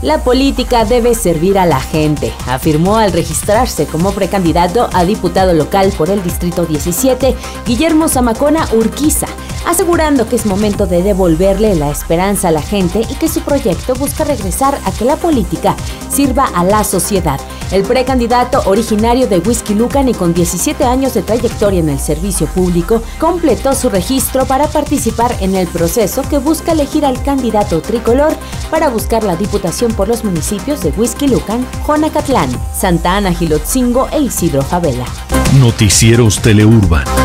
La política debe servir a la gente, afirmó al registrarse como precandidato a diputado local por el Distrito 17, Guillermo Zamacona Urquiza, asegurando que es momento de devolverle la esperanza a la gente y que su proyecto busca regresar a que la política sirva a la sociedad. El precandidato originario de Whisky Lucan y con 17 años de trayectoria en el servicio público completó su registro para participar en el proceso que busca elegir al candidato tricolor para buscar la diputación por los municipios de Lucan, Jonacatlán, Santa Ana Gilotzingo e Isidro Favela. Noticieros Teleurban.